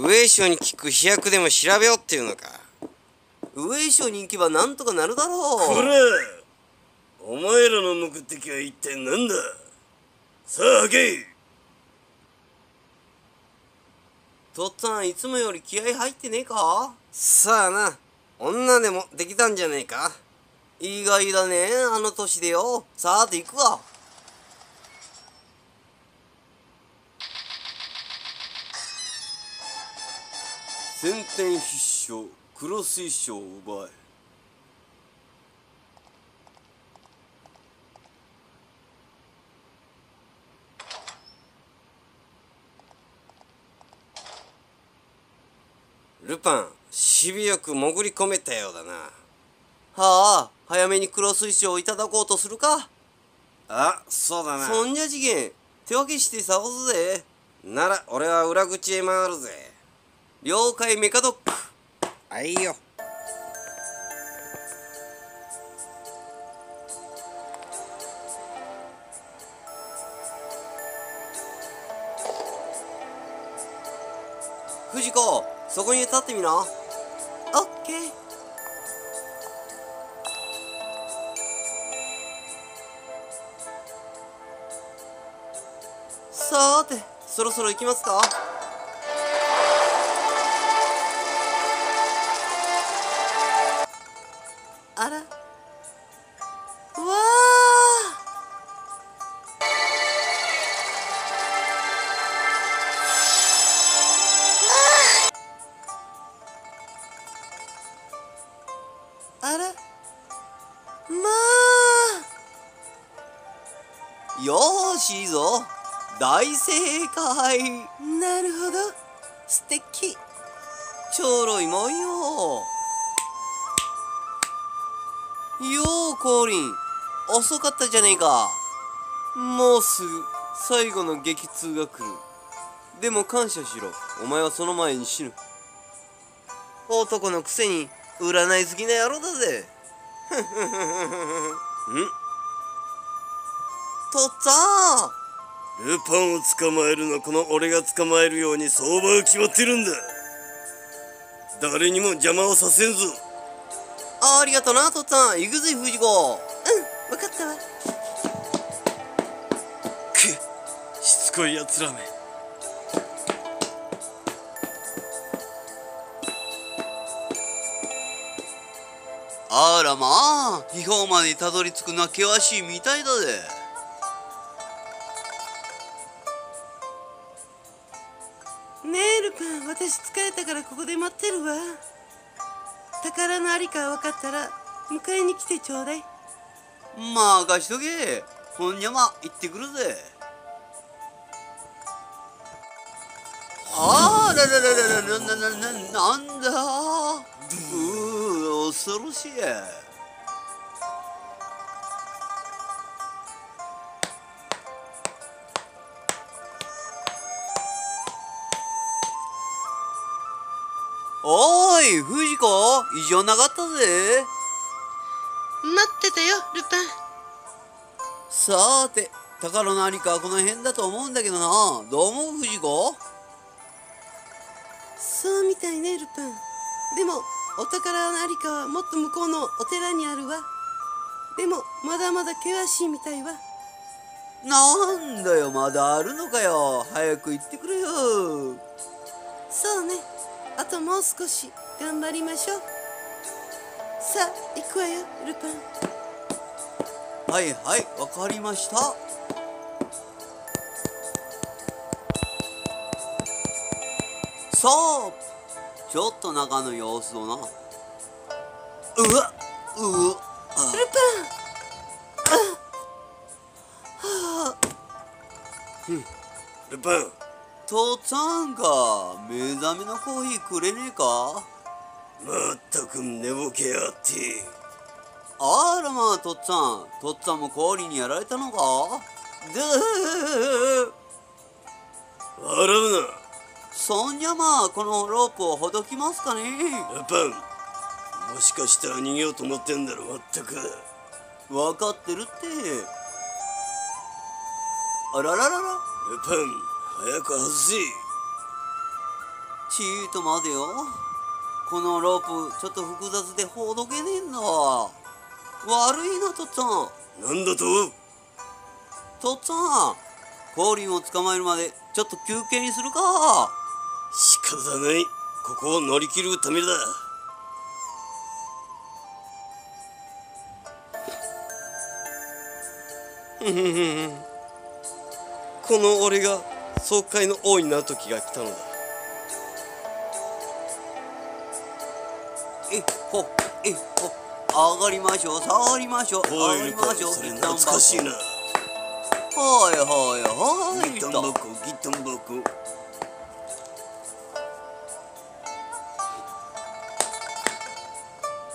上昇に聞く飛躍でも調べようっていうのか。上昇に行けばなんとかなるだろう。こらお前らの目的は一体何だ。さあ吐け。とっつぁんいつもより気合入ってねえか？さあな女でもできたんじゃねえか？意外だねあの年でよ。さあて行くわ先天必勝黒水晶を奪え。ルパンしびよく潜り込めたようだな。はあ早めに黒水晶をいただこうとするか。あそうだな。そんじゃ次元手分けして探すぜ。なら俺は裏口へ回るぜ了解メカドック。はいよ。藤子そこに立ってみな。オッケー。さーてそろそろ行きますか？しいいぞ。大正解。なるほど。素敵。ちょろいもんよ。よう降臨遅かったじゃねえか。もうすぐ最後の激痛が来る。でも感謝しろ。お前はその前に死ぬ。男のくせに占い好きな野郎だぜ。ん？とっつぁんルパンを捕まえるのはこの俺が捕まえるように相場が決まってるんだ。誰にも邪魔をさせんぞ。ありがとなとっつぁん。行くぜ藤子。うん分かったわ。くしつこいやつらめ。あらまあ秘宝までたどり着くのは険しいみたいだぜ私疲れたからここで待ってるわ。宝のありか分かったら迎えに来てちょうだい。まあ貸しとけ。ほんにゃま行ってくるぜ。ああらららららなななななんだ。うー恐ろしい。おい藤子異常なかったぜ。待ってたよルパン。さーて宝のありかはこの辺だと思うんだけどな。どう思う藤子？そうみたいねルパン。でもお宝のありかはもっと向こうのお寺にあるわ。でもまだまだ険しいみたいわ。なんだよまだあるのかよ。早く行ってくれよ。そうねあともう少し頑張りましょう。さあ行くわよルパン。はいはいわかりました。さあちょっと中の様子をな。うわうわ。あルルパンとっつぁんか目覚めのコーヒーくれねえか？まったく寝ぼけやがって。あらまあとっつぁんとっつぁんも氷にやられたのか？で笑うな。そんじゃまあこのロープをほどきますかね？ルパン。もしかしたら逃げようと思ってんだろまったく。分かってるって。あらららら。ルパン早く外せ。ちーと待てよ。このロープちょっと複雑でほどけねえんだ。わ悪いなとっつぁん。なんだと？とっつぁんコーリンを捕まえるまでちょっと休憩にするか。仕方ない。ここを乗り切るためだ。この俺が総会の王になる時が来たのだ。えっほえっほ上がりましょう下がりましょう上がりましょうそれ懐かしいな。はいはいはいギタンと箱ギタン箱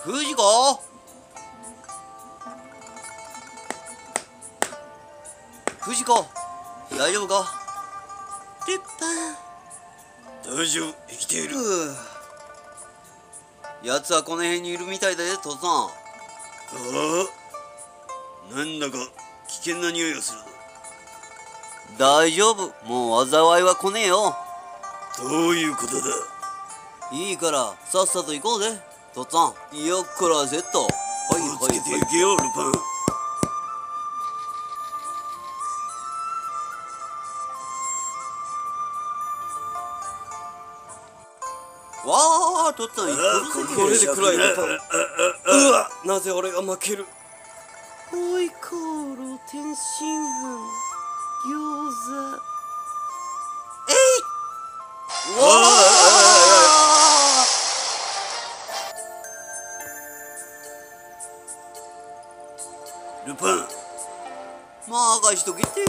藤子？藤子大丈夫か？ルパン大丈夫生きている。奴はこの辺にいるみたいだぜ父さんああ。なんだか危険な匂いがする大丈夫。もう災いは来ねえよ。どういうことだ。いいからさっさと行こうぜ父さんよっこらせっとはい気をつけてはいああ個ずつこれで暗いルパン。ああうわなぜ俺が負ける？ホイコーロー天津飯。餃子。ルパン。任しとけって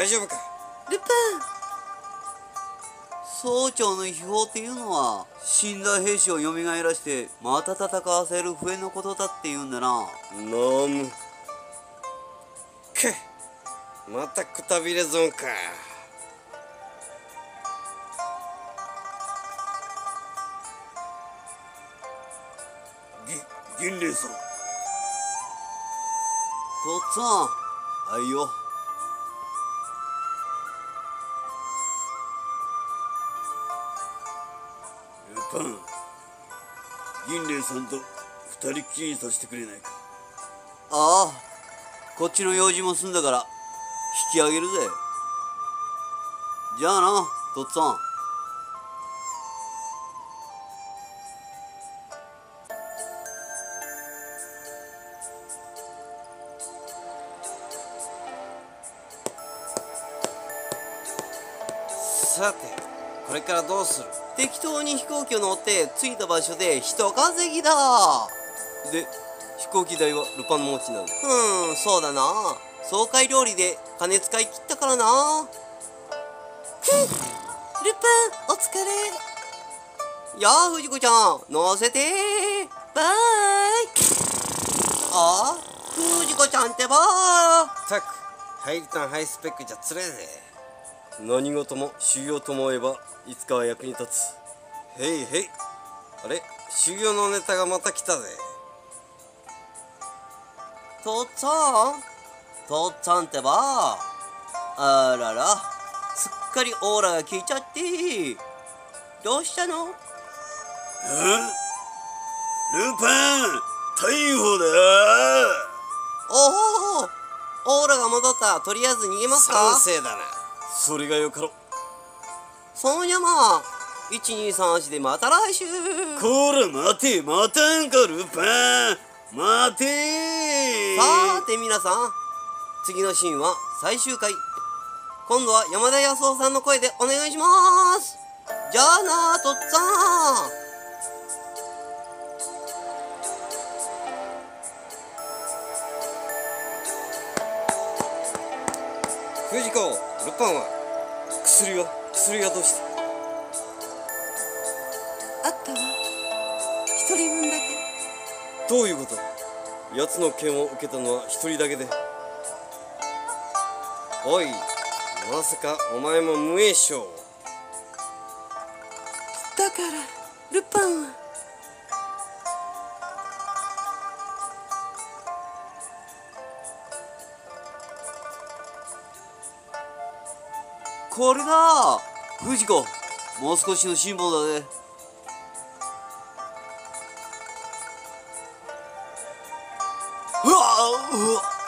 大丈夫か？ルパ総長の秘宝っていうのは死んだ兵士を蘇らしてまた戦わせる笛のことだって言うんだな。飲むくまたくたびれゾーンか。ぎ銀霊さん。とっつぁん。はいよ銀霊さんと二人っきりにさせてくれないか。ああこっちの用事も済んだから引き上げるぜ。じゃあなとっつぁん。さてこれからどうする？適当に飛行機を乗って着いた場所で人稼ぎだ。で飛行機代はルパンの持ちなの？うんそうだな。爽快料理で金使い切ったからな。ンルパンお疲れ。やあ藤子ちゃん乗せて。バイ。あ藤子ちゃんってば。たくハイリタンハイスペックじゃつれえ。ぜ何事も修行と思えばいつかは役に立つ。へいへい。あれ？修行のネタがまた来たぜ。とっつぁん？とっつぁんってば？あらら。すっかりオーラが消えちゃって。どうしたの？あルパン逮捕だ。おおオーラが戻ったとりあえず逃げますか？賛成だなそれがよかろそんやま1238でまた来週。こら待て待たんかルパン待てさて皆さん次のシーンは最終回。今度は山田康夫さんの声でお願いします。じゃあなとっつぁん藤子ルパンは？薬は？薬はどうした？あったわ。一人分だけ。どういうこと？奴の剣を受けたのは一人だけで。おいまさかお前も無栄賞これだ。藤子もう少しの辛抱だねうわうわ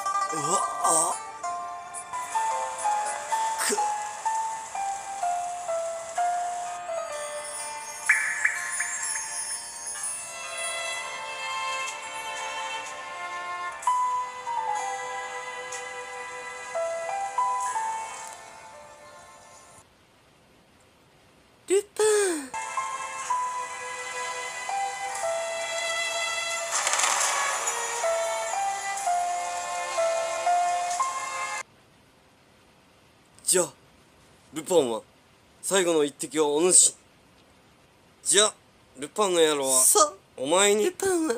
じゃあルパンは最後の一滴はお主。じゃあルパンの野郎はお前に。ルパンは。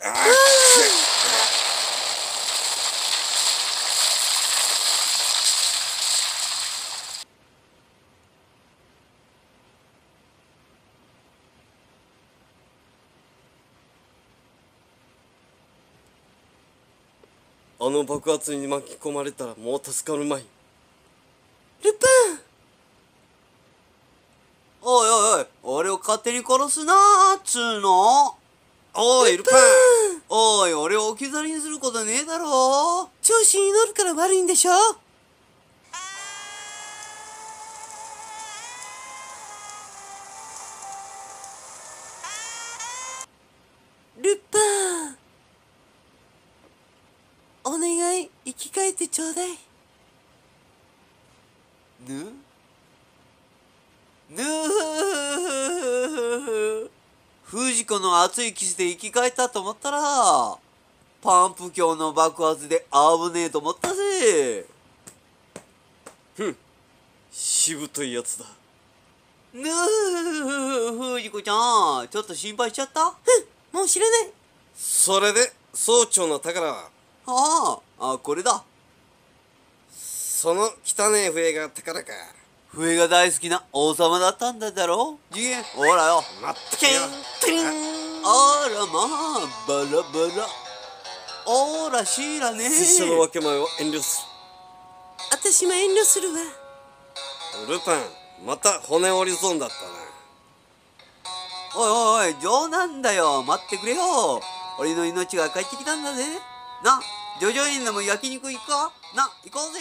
あの爆発に巻き込まれたらもう助かるまい。ルパン！おいおいおい俺を勝手に殺すなーっつーの。おいルパン！おい俺を置き去りにすることねえだろ。調子に乗るから悪いんでしょ？ちょうだいぬぬー藤子の熱いキスで生き返ったと思ったらパンプ狂の爆発で危ねえと思ったぜ。しぶといやつだ。ぬー藤子ちゃん。ちょっと心配しちゃった？うん。もう知らない。それで総長の宝は？あああこれだその汚え笛が宝か。笛が大好きな王様だったんだだろ次元ほらよ。待ってキンよあらまあバラバラ。おら知らねえ拙者の分け前を遠慮す私も遠慮するわ。るルパンまた骨折り損だったなおいおいおい冗談だよ。待ってくれよ。俺の命が帰ってきたんだぜ。な叙々苑でも焼肉行くかな行こうぜ。